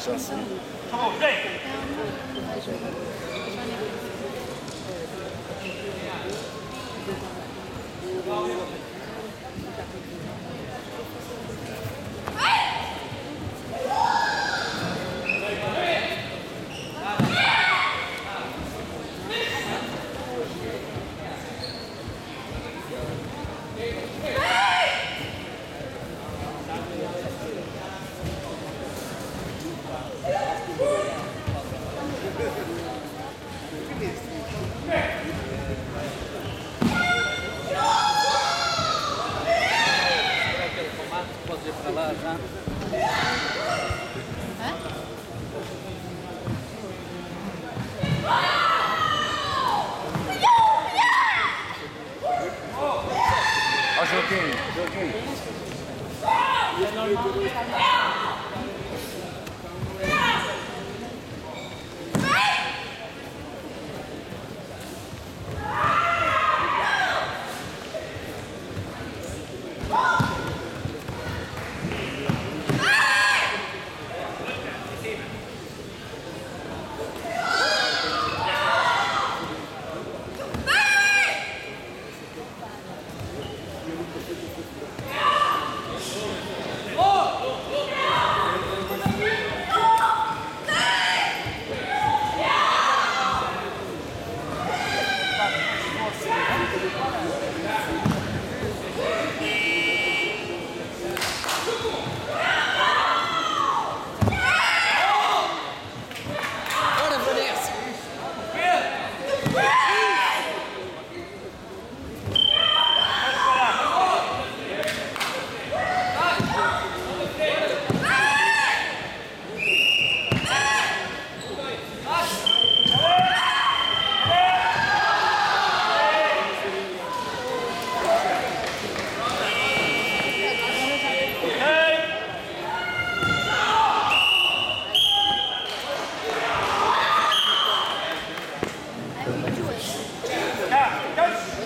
します。Pode Ir pra lá já. Ó, Joaquim, Joaquim.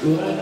good.